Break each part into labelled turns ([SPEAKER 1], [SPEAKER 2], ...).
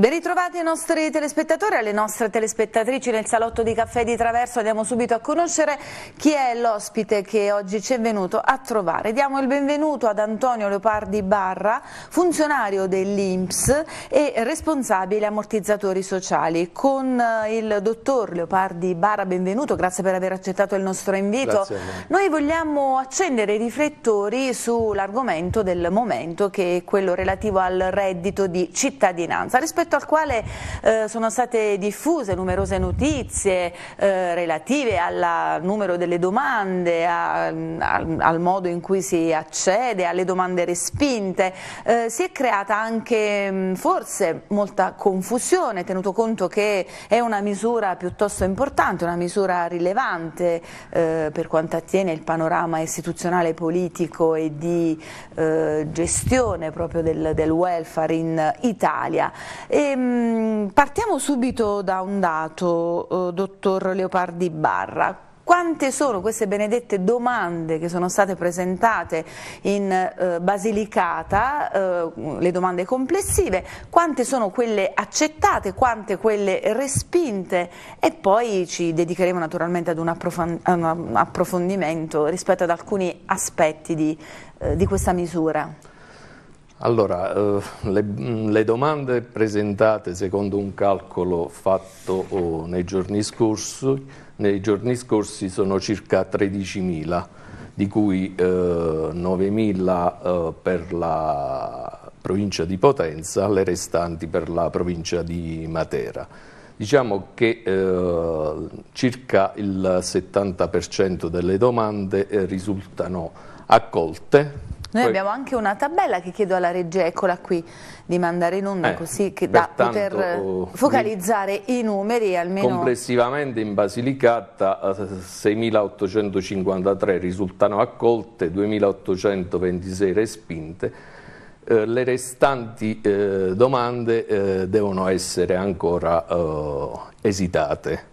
[SPEAKER 1] Ben ritrovati ai nostri telespettatori e alle nostre telespettatrici nel salotto di caffè di Traverso. Andiamo subito a conoscere chi è l'ospite che oggi ci è venuto a trovare. Diamo il benvenuto ad Antonio Leopardi Barra, funzionario dell'Inps e responsabile ammortizzatori sociali. Con eh, il dottor Leopardi Barra, benvenuto, grazie per aver accettato il nostro invito. Noi vogliamo accendere i riflettori sull'argomento del momento che è quello relativo al reddito di cittadinanza. Rispetto rispetto al quale eh, sono state diffuse numerose notizie eh, relative al numero delle domande, a, a, al modo in cui si accede, alle domande respinte. Eh, si è creata anche mh, forse molta confusione, tenuto conto che è una misura piuttosto importante, una misura rilevante eh, per quanto attiene il panorama istituzionale, politico e di eh, gestione proprio del, del welfare in Italia. E Ehm, partiamo subito da un dato, eh, dottor Leopardi Barra. Quante sono queste benedette domande che sono state presentate in eh, Basilicata, eh, le domande complessive, quante sono quelle accettate, quante quelle respinte e poi ci dedicheremo naturalmente ad un, approfondimento rispetto ad alcuni aspetti di, di questa misura.
[SPEAKER 2] Allora, eh, le, le, domande presentate secondo un calcolo fatto oh, nei, giorni scorsi, nei, giorni scorsi, sono circa 13.000, di cui eh, 9.000 eh, per la provincia di Potenza, le restanti per la provincia di Matera. Diciamo che eh, circa il 70% delle domande eh, risultano accolte,
[SPEAKER 1] noi Poi, abbiamo anche una tabella che chiedo alla regia, eccola qui, di mandare in onda eh, così che da poter focalizzare i numeri almeno...
[SPEAKER 2] Complessivamente in Basilicata 6.853 eh, risultano accolte, 2.826 respinte, eh, le restanti eh, domande eh, devono essere ancora eh, esitate.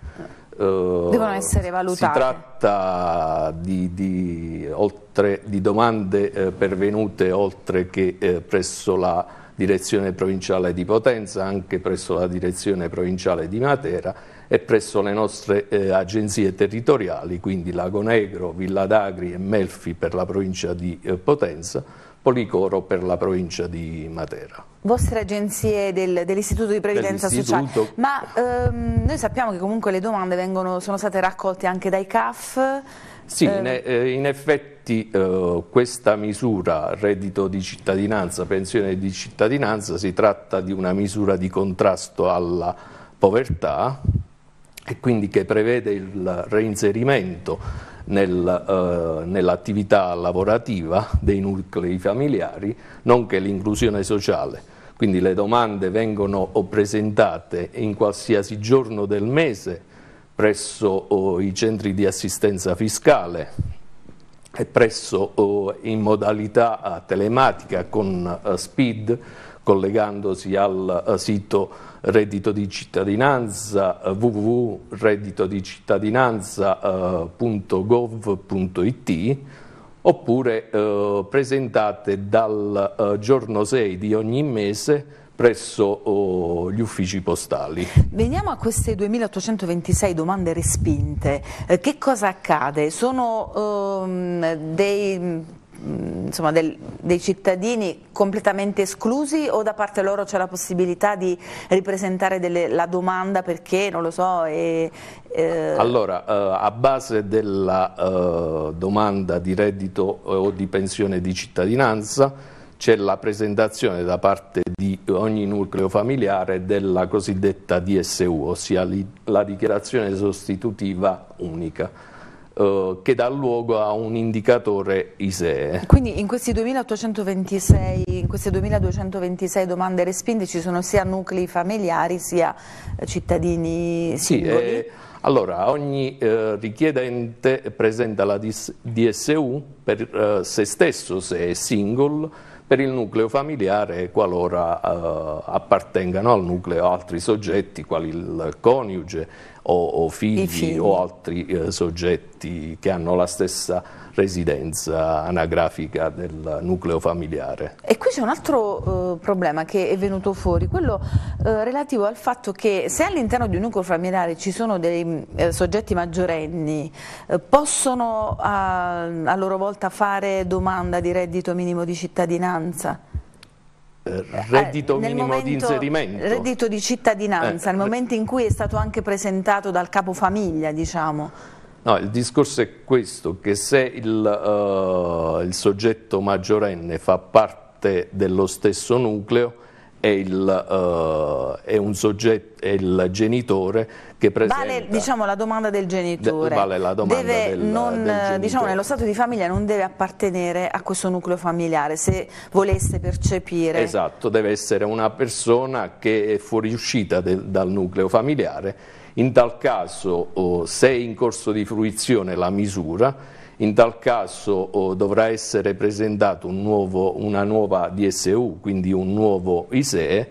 [SPEAKER 1] Uh, devono essere valutate.
[SPEAKER 2] Si tratta di, di, oltre, di domande eh, pervenute oltre che eh, presso la direzione provinciale di Potenza, anche presso la direzione provinciale di Matera e presso le nostre eh, agenzie territoriali, quindi Lago Negro, Villa d'Agri e Melfi per la provincia di eh, Potenza, Policoro per la provincia di Matera.
[SPEAKER 1] Vostre agenzie del, dell'Istituto di Previdenza Sociale, ma ehm, noi sappiamo che comunque le domande vengono, sono state raccolte anche dai CAF.
[SPEAKER 2] Sì, eh. in, eh, in, effetti eh, questa misura, reddito di cittadinanza, pensione di cittadinanza, si tratta di una misura di contrasto alla povertà e quindi che prevede il reinserimento nel, eh, nell'attività lavorativa dei nuclei familiari, nonché l'inclusione sociale. Quindi le domande vengono presentate in qualsiasi giorno del mese presso oh, i centri di assistenza fiscale e presso oh, in modalità telematica con uh, SPID collegandosi al uh, sito reddito di cittadinanza www.redditodicittadinanza.gov.it oppure eh, presentate dal eh, giorno 6 di ogni mese presso oh, gli uffici postali.
[SPEAKER 1] Veniamo a queste 2826 domande respinte. Eh, che cosa accade? Sono ehm, dei insomma, del, dei cittadini completamente esclusi o da parte loro c'è la possibilità di ripresentare delle, la domanda perché, non lo so, è,
[SPEAKER 2] eh... Allora, eh, a base della eh, domanda di reddito o di pensione di cittadinanza c'è la presentazione da parte di ogni nucleo familiare della cosiddetta DSU, ossia la dichiarazione sostitutiva unica eh, che dà luogo a un indicatore ISEE.
[SPEAKER 1] Quindi in, in queste 2226 domande respinte ci sono sia nuclei familiari sia cittadini singoli? Sì, eh,
[SPEAKER 2] allora, ogni eh, richiedente presenta la DSU per eh, se stesso se è single, per il nucleo familiare qualora eh, appartengano al nucleo altri soggetti quali il coniuge o, o figli, figli, o altri eh, soggetti che hanno la stessa residenza anagrafica del nucleo familiare.
[SPEAKER 1] E qui c'è un altro uh, problema che è venuto fuori, quello uh, relativo al fatto che se all'interno di un nucleo familiare ci sono dei uh, soggetti maggiorenni, possono a, a loro volta fare domanda di reddito minimo di cittadinanza?
[SPEAKER 2] Reddito minimo momento, di inserimento.
[SPEAKER 1] Reddito di cittadinanza, eh, nel momento in cui è stato anche presentato dal capofamiglia, diciamo.
[SPEAKER 2] No, il discorso è questo, che se il, uh, il soggetto maggiorenne fa parte dello stesso nucleo, è il, uh, è un soggetto, è il genitore che presenta...
[SPEAKER 1] Vale diciamo, la domanda del genitore.
[SPEAKER 2] De, vale la domanda deve del,
[SPEAKER 1] non,
[SPEAKER 2] del
[SPEAKER 1] diciamo, nello stato di famiglia non deve appartenere a questo nucleo familiare, se volesse percepire...
[SPEAKER 2] Esatto, deve essere una persona che è fuoriuscita de, dal nucleo familiare. In tal caso, oh, se è in corso di fruizione la misura, in tal caso oh, dovrà essere presentato un una nuova DSU, quindi un nuovo ISEE,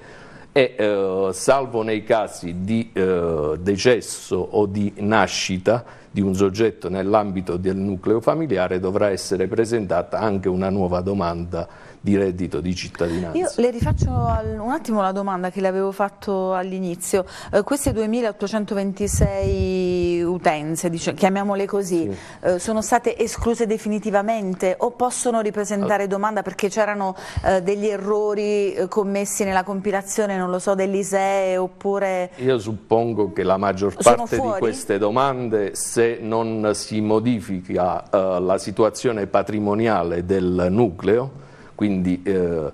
[SPEAKER 2] e eh, salvo nei casi di eh, decesso o di nascita di un soggetto nell'ambito del nucleo familiare dovrà essere presentata anche una nuova domanda di reddito di cittadinanza.
[SPEAKER 1] Io le rifaccio un attimo la domanda che le avevo fatto all'inizio. Eh, queste 2826 utenze, diciamo, chiamiamole così, sì. eh, sono state escluse definitivamente o possono ripresentare domanda perché c'erano eh, degli errori eh, commessi nella compilazione, non lo so, dell'ISEE oppure...
[SPEAKER 2] Io suppongo che la maggior parte di queste domande, se non si modifica eh, la situazione patrimoniale del nucleo, quindi eh,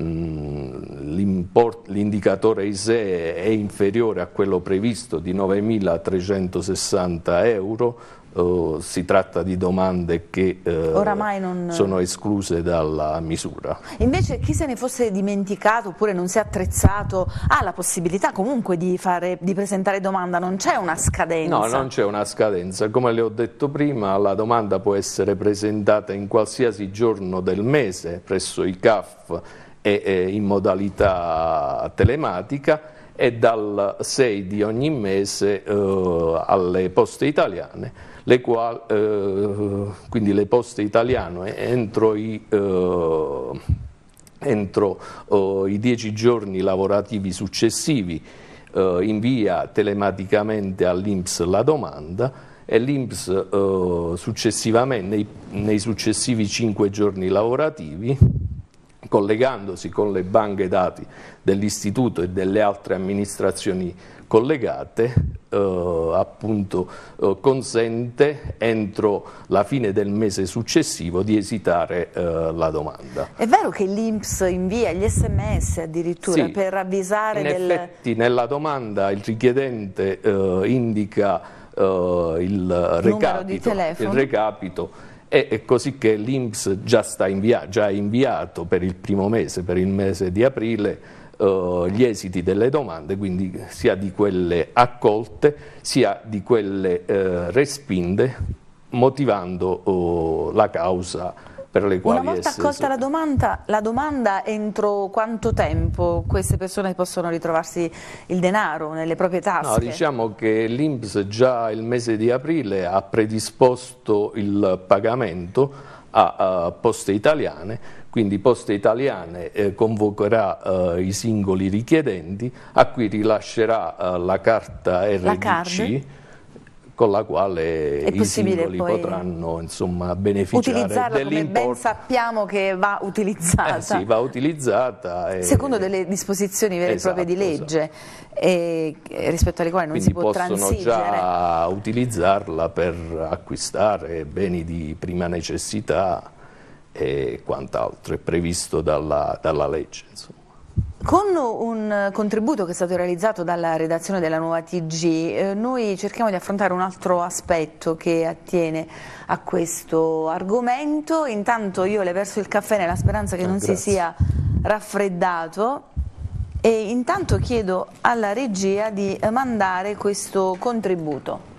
[SPEAKER 2] mm, l'indicatore ISEE è inferiore a quello previsto di 9.360 euro, Uh, si tratta di domande che uh, non... sono escluse dalla misura.
[SPEAKER 1] Invece chi se ne fosse dimenticato oppure non si è attrezzato ha la possibilità comunque di, fare, di presentare domanda, non c'è una scadenza?
[SPEAKER 2] No, non c'è una scadenza. Come le ho detto prima, la domanda può essere presentata in qualsiasi giorno del mese presso i CAF e, e in modalità telematica e dal 6 di ogni mese uh, alle poste italiane le quali, eh, quindi le poste italiane entro i, eh, entro oh, i dieci giorni lavorativi successivi eh, invia telematicamente all'Inps la domanda e l'Inps eh, successivamente, nei, nei successivi cinque giorni lavorativi collegandosi con le banche dati dell'istituto e delle altre amministrazioni collegate eh, appunto eh, consente entro la fine del mese successivo di esitare eh, la domanda.
[SPEAKER 1] È vero che l'Inps invia gli sms addirittura
[SPEAKER 2] sì,
[SPEAKER 1] per avvisare
[SPEAKER 2] in
[SPEAKER 1] del...
[SPEAKER 2] effetti nella domanda il richiedente eh, indica eh, il recapito, il recapito e così che l'Inps già, invia già ha inviato per il primo mese, per il mese di aprile, uh, gli esiti delle domande, quindi sia di quelle accolte sia di quelle uh, respinte, motivando uh, la causa per le quali
[SPEAKER 1] Una volta accolta la domanda, la domanda, entro quanto tempo queste persone possono ritrovarsi il denaro nelle proprie tasche?
[SPEAKER 2] No, diciamo che l'Inps già il mese di aprile ha predisposto il pagamento a, a poste italiane quindi Poste Italiane eh, convocherà eh, i singoli richiedenti a cui rilascerà eh, la carta RDC con la quale i singoli potranno insomma, beneficiare
[SPEAKER 1] dell'importo. ben sappiamo che va utilizzata.
[SPEAKER 2] Eh sì, va utilizzata.
[SPEAKER 1] E... Secondo delle disposizioni vere esatto, e proprie di legge esatto. e, rispetto alle quali non
[SPEAKER 2] Quindi
[SPEAKER 1] si può
[SPEAKER 2] transigere. possono già utilizzarla per acquistare beni di prima necessità e quant'altro, è previsto dalla, dalla legge. Insomma.
[SPEAKER 1] Con un contributo che è stato realizzato dalla redazione della Nuova TG, eh, noi cerchiamo di affrontare un altro aspetto che attiene a questo argomento. Intanto io le verso il caffè nella speranza che non Grazie. si sia raffreddato e intanto chiedo alla regia di mandare questo contributo.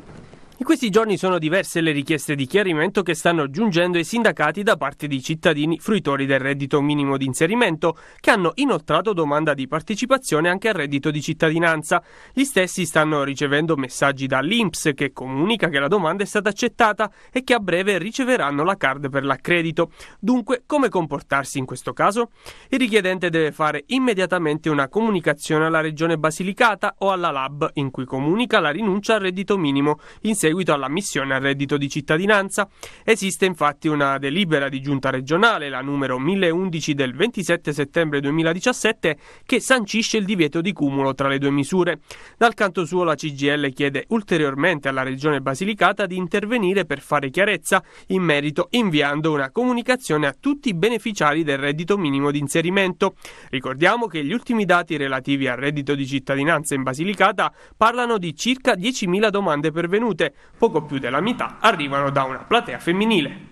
[SPEAKER 3] In questi giorni sono diverse le richieste di chiarimento che stanno giungendo ai sindacati da parte di cittadini fruitori del reddito minimo di inserimento che hanno inoltrato domanda di partecipazione anche al reddito di cittadinanza. Gli stessi stanno ricevendo messaggi dall'Inps che comunica che la domanda è stata accettata e che a breve riceveranno la card per l'accredito. Dunque, come comportarsi in questo caso? Il richiedente deve fare immediatamente una comunicazione alla Regione Basilicata o alla LAB in cui comunica la rinuncia al reddito minimo in seguito all'ammissione al reddito di cittadinanza. Esiste infatti una delibera di giunta regionale, la numero 1011 del 27 settembre 2017, che sancisce il divieto di cumulo tra le due misure. Dal canto suo la CGL chiede ulteriormente alla Regione Basilicata di intervenire per fare chiarezza in merito inviando una comunicazione a tutti i beneficiari del reddito minimo di inserimento. Ricordiamo che gli ultimi dati relativi al reddito di cittadinanza in Basilicata parlano di circa 10.000 domande pervenute, poco più della metà arrivano da una platea femminile.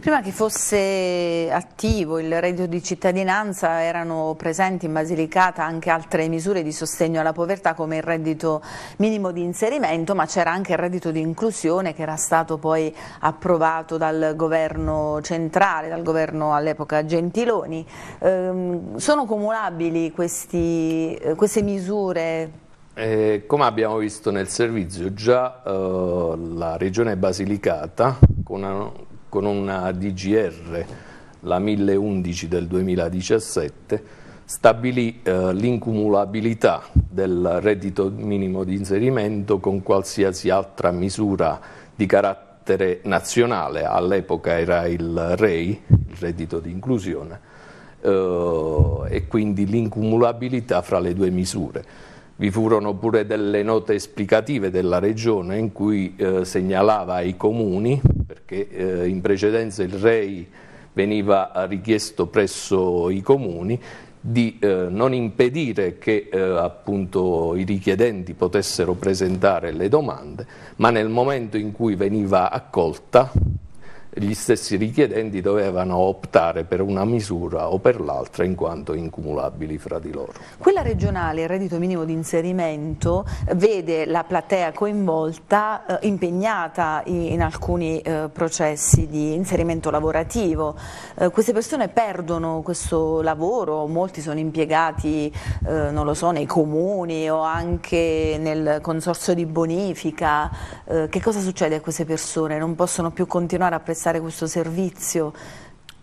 [SPEAKER 1] Prima che fosse attivo il reddito di cittadinanza erano presenti in Basilicata anche altre misure di sostegno alla povertà come il reddito minimo di inserimento ma c'era anche il reddito di inclusione che era stato poi approvato dal governo centrale, dal governo all'epoca Gentiloni. Eh, sono cumulabili questi, eh, queste misure
[SPEAKER 2] eh, come abbiamo visto nel servizio, già eh, la regione Basilicata, con una, con una, DGR, la 1011 del 2017, stabilì eh, l'incumulabilità del reddito minimo di inserimento con qualsiasi altra misura di carattere nazionale, all'epoca era il REI, il reddito di inclusione, eh, e quindi l'incumulabilità fra le due misure. Vi furono pure delle note esplicative della Regione in cui eh, segnalava ai comuni, perché eh, in precedenza il REI veniva richiesto presso i comuni, di eh, non impedire che eh, appunto, i richiedenti potessero presentare le domande, ma nel momento in cui veniva accolta gli stessi richiedenti dovevano optare per una misura o per l'altra in quanto incumulabili fra di loro.
[SPEAKER 1] Quella regionale, il reddito minimo di inserimento, vede la platea coinvolta eh, impegnata in, alcuni eh, processi di inserimento lavorativo. Eh, queste persone perdono questo lavoro, molti sono impiegati, eh, non lo so, nei comuni o anche nel consorzio di bonifica. Eh, che cosa succede a queste persone? Non possono più continuare a prestare prestare questo servizio.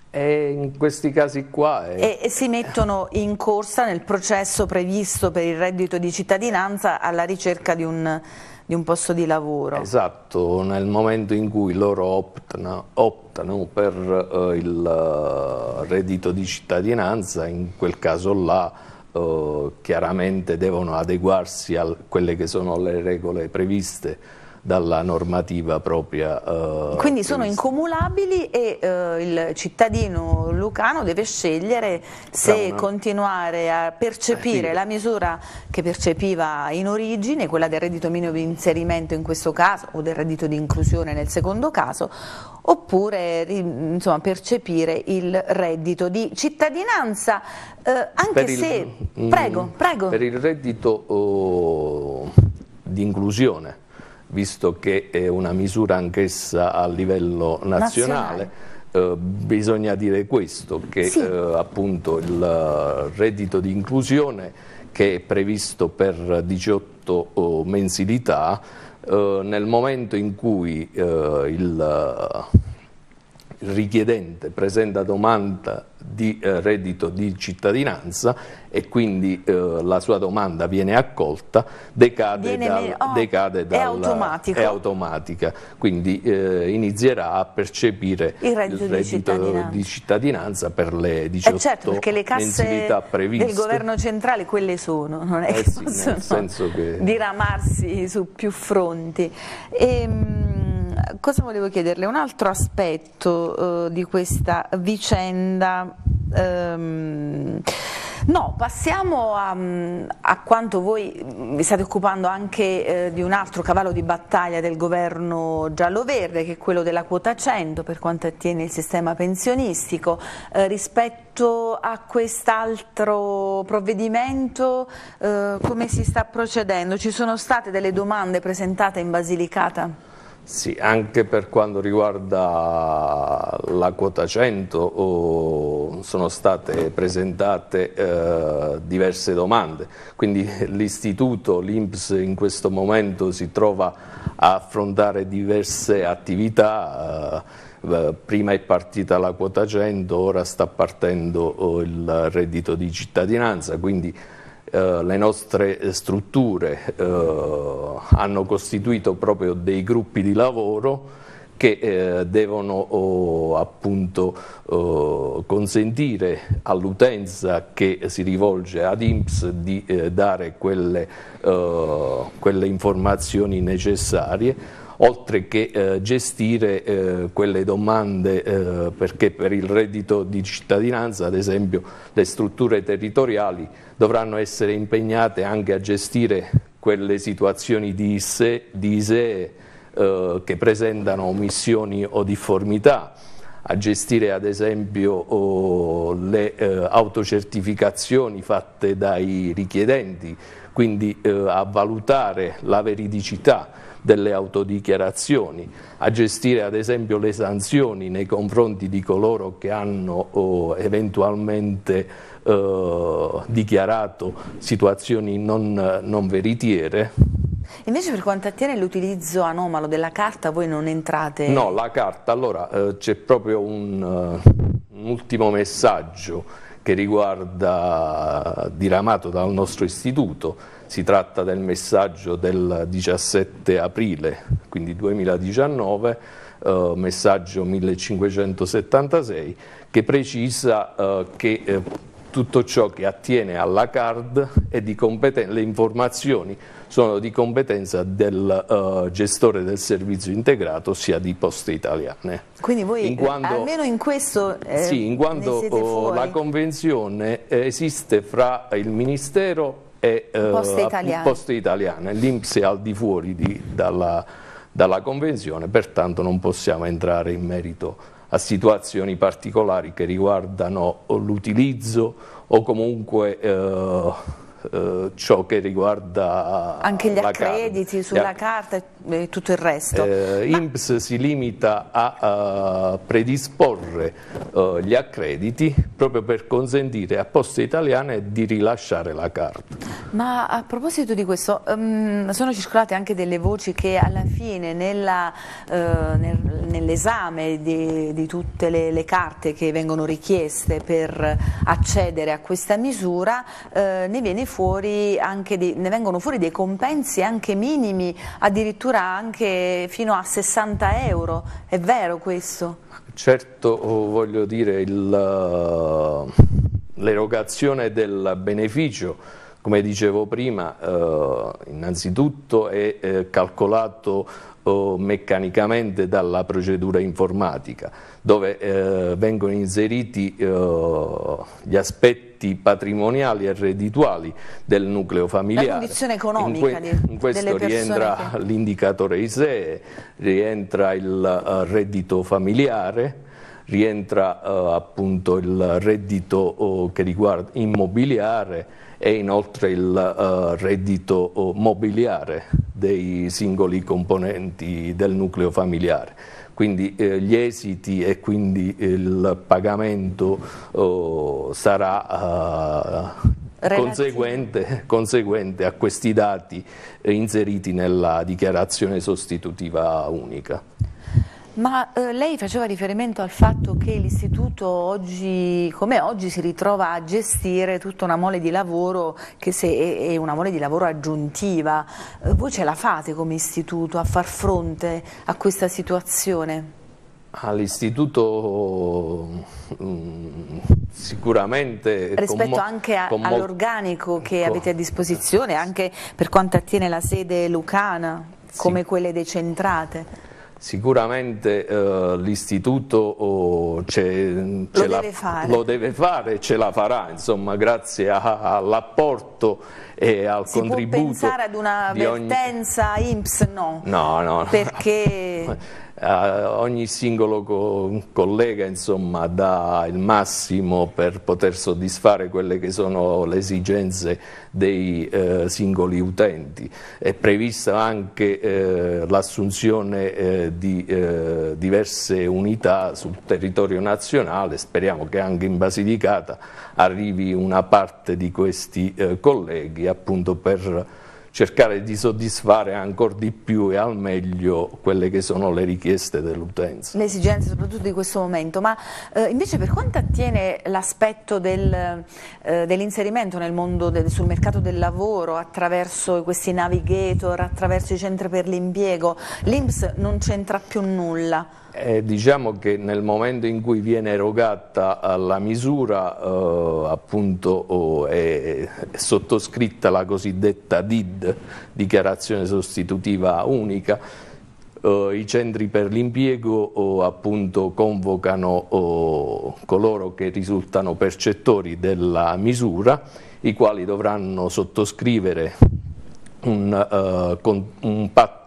[SPEAKER 2] E in questi casi qua...
[SPEAKER 1] È... E, e, si mettono in corsa nel processo previsto per il reddito di cittadinanza alla ricerca di un, di un posto di lavoro.
[SPEAKER 2] Esatto, nel momento in cui loro optano, optano per uh, il uh, reddito di cittadinanza, in quel caso là uh, chiaramente devono adeguarsi a quelle che sono le regole previste dalla normativa propria.
[SPEAKER 1] Eh, Quindi sono incumulabili e eh, il cittadino lucano deve scegliere se una... continuare a percepire eh, la misura che percepiva in origine, quella del reddito minimo di inserimento in questo caso o del reddito di inclusione nel secondo caso, oppure insomma, percepire il reddito di cittadinanza, eh, anche il, se... Mm, prego, prego.
[SPEAKER 2] Per il reddito oh, di inclusione visto che è una misura anch'essa a livello nazionale, nazionale. Eh, bisogna dire questo, che sì. eh, appunto il reddito di inclusione che è previsto per 18 oh, mensilità, eh, nel momento in cui eh, il, il richiedente presenta domanda di eh, reddito di cittadinanza e quindi eh, la sua domanda viene accolta, decade, viene dal, oh, decade dal, è, è, automatica, quindi eh, inizierà a percepire il reddito, il reddito di, cittadinanza. di, cittadinanza. per le 18 eh certo, perché le casse
[SPEAKER 1] del governo centrale quelle sono, non è eh che sì, possono che... diramarsi su più fronti. Ehm, cosa volevo chiederle? Un altro aspetto uh, di questa vicenda um, No, passiamo a, a, quanto voi vi state occupando anche eh, di un altro cavallo di battaglia del governo giallo-verde, che è quello della quota 100 per quanto attiene il sistema pensionistico. Eh, rispetto a quest'altro provvedimento, eh, come si sta procedendo? Ci sono state delle domande presentate in Basilicata?
[SPEAKER 2] Sì, anche per quanto riguarda la quota 100 oh, sono state presentate eh, diverse domande, quindi l'istituto, l'Inps in questo momento si trova a affrontare diverse attività, eh, prima è partita la quota 100, ora sta partendo oh, il reddito di cittadinanza, quindi eh, le nostre strutture eh, hanno costituito proprio dei gruppi di lavoro che eh, devono oh, appunto oh, consentire all'utenza che si rivolge ad INPS di eh, dare quelle, uh, quelle informazioni necessarie oltre che eh, gestire eh, quelle domande eh, perché per il reddito di cittadinanza ad esempio le strutture territoriali dovranno essere impegnate anche a gestire quelle situazioni di ISEE, di ISEE eh, che presentano omissioni o difformità a gestire ad esempio oh, le eh, autocertificazioni fatte dai richiedenti, quindi eh, a valutare la veridicità delle autodichiarazioni, a gestire ad esempio le sanzioni nei confronti di coloro che hanno oh, eventualmente eh, dichiarato situazioni non, non veritiere.
[SPEAKER 1] Invece per quanto attiene l'utilizzo anomalo della carta voi non entrate?
[SPEAKER 2] No, la carta, allora eh, c'è proprio un, uh, un ultimo messaggio che riguarda diramato dal nostro istituto, si tratta del messaggio del 17 aprile, quindi 2019, eh, messaggio 1576, che precisa eh, che eh, tutto ciò che attiene alla card e di le informazioni sono di competenza del uh, gestore del servizio integrato, ossia di Poste Italiane.
[SPEAKER 1] Quindi voi in quanto, almeno in questo eh,
[SPEAKER 2] Sì, in quanto oh, la convenzione esiste fra il Ministero e uh, Poste Italiane, Poste Italiane. l'Inps è al di fuori di, dalla, dalla convenzione, pertanto non possiamo entrare in merito a situazioni particolari che riguardano l'utilizzo o comunque eh, eh, ciò che riguarda
[SPEAKER 1] anche gli accrediti carta. sulla carta e tutto il resto.
[SPEAKER 2] Eh, Ma... INPS si limita a, a predisporre uh, gli accrediti proprio per consentire a Poste Italiane di rilasciare la carta.
[SPEAKER 1] Ma a proposito di questo, um, sono circolate anche delle voci che alla fine nella, uh, nel, nell'esame di, di, tutte le, le, carte che vengono richieste per accedere a questa misura uh, ne viene fuori anche di, ne vengono fuori dei compensi anche minimi, addirittura anche fino a 60 euro, è vero questo?
[SPEAKER 2] Certo, voglio dire, l'erogazione del beneficio come dicevo prima, eh, innanzitutto è eh, calcolato meccanicamente dalla procedura informatica, dove eh, vengono inseriti eh, gli aspetti aspetti patrimoniali e reddituali del nucleo familiare. La
[SPEAKER 1] condizione economica
[SPEAKER 2] in, que in questo rientra che... l'indicatore ISEE, rientra il uh, reddito familiare, rientra uh, appunto il reddito uh, che riguarda immobiliare e inoltre il uh, reddito mobiliare dei singoli componenti del nucleo familiare quindi eh, gli esiti e quindi il pagamento oh, sarà uh, conseguente, conseguente, a questi dati eh, inseriti nella dichiarazione sostitutiva unica.
[SPEAKER 1] Ma eh, lei faceva riferimento al fatto che l'istituto oggi, come oggi, si ritrova a gestire tutta una mole di lavoro che se è una mole di lavoro aggiuntiva. Eh, voi ce la fate come istituto a far fronte a questa situazione?
[SPEAKER 2] All'istituto mm, sicuramente
[SPEAKER 1] rispetto anche all'organico che avete a disposizione anche per quanto attiene la sede lucana come sì. quelle decentrate
[SPEAKER 2] Sicuramente eh, l'istituto oh, lo, deve lo, deve fare, ce la farà, insomma, grazie all'apporto e al
[SPEAKER 1] si
[SPEAKER 2] contributo. Si
[SPEAKER 1] può pensare ad una vertenza ogni... IMSS? No.
[SPEAKER 2] No, no.
[SPEAKER 1] Perché...
[SPEAKER 2] Uh, ogni singolo co collega insomma, dà il massimo per poter soddisfare quelle che sono le esigenze dei uh, singoli utenti. È prevista anche uh, l'assunzione di diverse unità sul territorio nazionale, speriamo che anche in Basilicata arrivi una parte di questi colleghi appunto per cercare di soddisfare ancora di più e al meglio quelle che sono le richieste dell'utenza.
[SPEAKER 1] Le esigenze soprattutto di questo momento, ma eh, invece per quanto attiene l'aspetto del, eh, dell'inserimento nel mondo del, sul mercato del lavoro attraverso questi navigator, attraverso i centri per l'impiego, l'Inps non c'entra più nulla.
[SPEAKER 2] Eh, diciamo che nel momento in cui viene erogata la misura eh, appunto oh, è, è, sottoscritta la cosiddetta DID, dichiarazione sostitutiva unica, eh, i centri per l'impiego oh, appunto convocano oh, coloro che risultano percettori della misura, i quali dovranno sottoscrivere un, con, un patto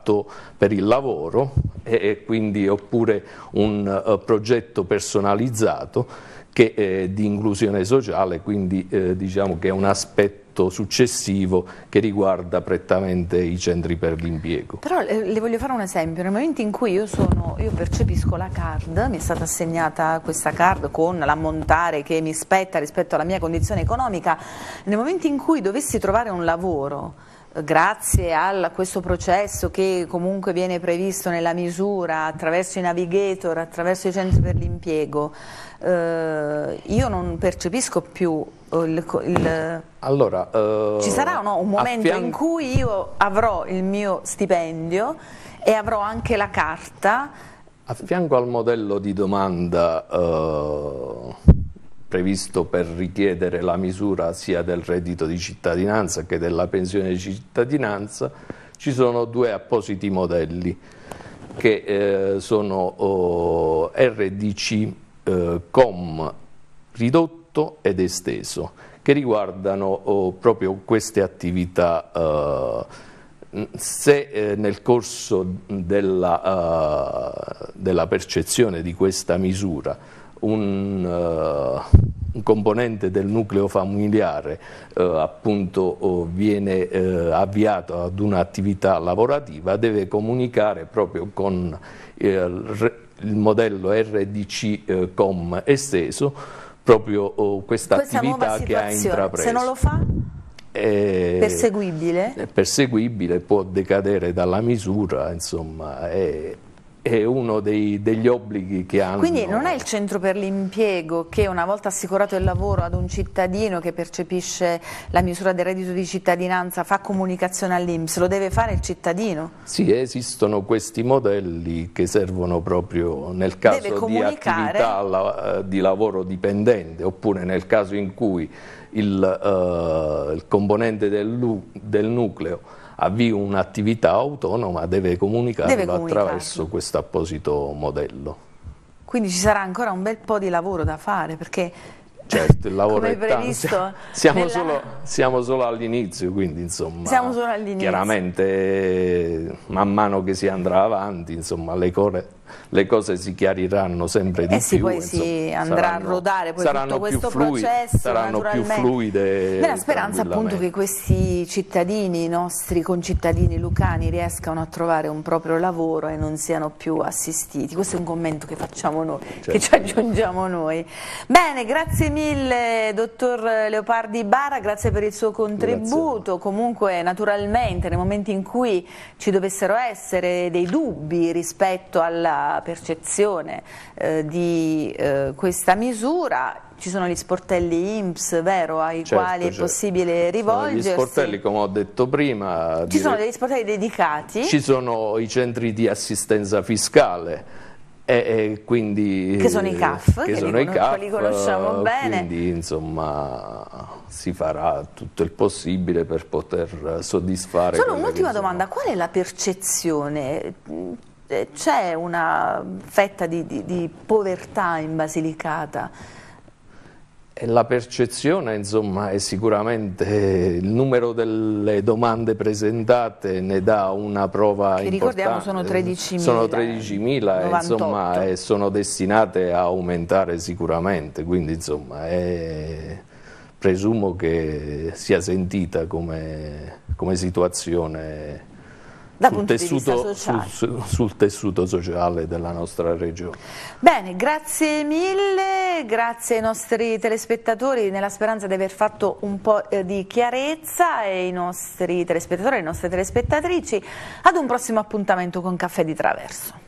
[SPEAKER 2] per il lavoro e, quindi, oppure un uh, progetto personalizzato che, eh, di inclusione sociale, quindi eh, diciamo che è un aspetto successivo che riguarda prettamente i centri per l'impiego.
[SPEAKER 1] Però eh, le voglio fare un esempio, nel momento in cui io, sono, io percepisco la card, mi è stata assegnata questa card con l'ammontare che mi spetta rispetto alla mia condizione economica, nel momento in cui dovessi trovare un lavoro grazie a questo processo che comunque viene previsto nella misura attraverso i navigator, attraverso i centri per l'impiego, eh, io non percepisco più il, il
[SPEAKER 2] allora, uh,
[SPEAKER 1] ci sarà no, un momento in cui io avrò il mio stipendio e avrò anche la carta?
[SPEAKER 2] A fianco al modello di domanda uh, previsto per richiedere la misura sia del reddito di cittadinanza che della pensione di cittadinanza, ci sono due appositi modelli che eh, sono oh, RDC eh, COM ridotto ed esteso, che riguardano oh, proprio queste attività. Eh, se eh, nel corso della, uh, della, percezione di questa misura un, uh, componente del nucleo familiare uh, appunto uh, viene avviato ad un'attività lavorativa deve comunicare proprio con il, il modello RDC COM esteso proprio questa, questa attività che ha intrapreso.
[SPEAKER 1] Se non lo fa? È perseguibile?
[SPEAKER 2] È perseguibile, può decadere dalla misura, insomma, è, è uno dei, degli obblighi che hanno.
[SPEAKER 1] Quindi non è il centro per l'impiego che una volta assicurato il lavoro ad un cittadino che percepisce la misura del reddito di cittadinanza fa comunicazione all'Inps, lo deve fare il cittadino?
[SPEAKER 2] Sì, esistono questi modelli che servono proprio nel caso di attività di lavoro dipendente oppure nel caso in cui il, uh, il componente del, del nucleo avvii un'attività autonoma deve comunicarlo, deve attraverso questo apposito modello.
[SPEAKER 1] Quindi ci sarà ancora un bel po' di lavoro da fare perché
[SPEAKER 2] Certo, il lavoro è previsto tanto. Siamo, nella... solo, siamo solo all'inizio, quindi insomma,
[SPEAKER 1] siamo solo all'inizio.
[SPEAKER 2] chiaramente man mano che si andrà avanti, insomma, le core le cose si chiariranno sempre di
[SPEAKER 1] eh sì, più. poi insomma, si andrà saranno, a rodare poi tutto questo fluide, processo.
[SPEAKER 2] Saranno più fluide.
[SPEAKER 1] Nella speranza appunto che questi cittadini, i nostri concittadini lucani, riescano a trovare un proprio lavoro e non siano più assistiti. Questo è un commento che facciamo noi, certo. che ci aggiungiamo noi. Bene, grazie mille dottor Leopardi Bara, grazie per il suo contributo. Comunque naturalmente nei momenti in cui ci dovessero essere dei dubbi rispetto alla percezione eh, di eh, questa misura ci sono gli sportelli IMSS, vero, ai certo, quali è certo. possibile rivolgersi.
[SPEAKER 2] Gli sportelli, come ho detto prima.
[SPEAKER 1] Ci sono degli sportelli dedicati.
[SPEAKER 2] Ci sono i centri di assistenza fiscale. E, e quindi,
[SPEAKER 1] che sono i CAF,
[SPEAKER 2] che, che sono li, i CAF,
[SPEAKER 1] li conosciamo bene.
[SPEAKER 2] Quindi insomma si farà tutto il possibile per poter soddisfare.
[SPEAKER 1] Solo un'ultima domanda, qual è la percezione? Eh, c'è una fetta di, di, di povertà in Basilicata?
[SPEAKER 2] La percezione insomma, è sicuramente il numero delle domande presentate ne dà una prova che
[SPEAKER 1] ricordiamo sono 13.000
[SPEAKER 2] sono 13.000 e, e sono destinate a aumentare sicuramente quindi insomma è, presumo che sia sentita come, come situazione sul tessuto, sul, sul tessuto, sociale della nostra regione.
[SPEAKER 1] Bene, grazie mille, grazie ai nostri telespettatori nella speranza di aver fatto un po' eh, di chiarezza e ai nostri telespettatori e alle nostre telespettatrici ad un prossimo appuntamento con Caffè di Traverso.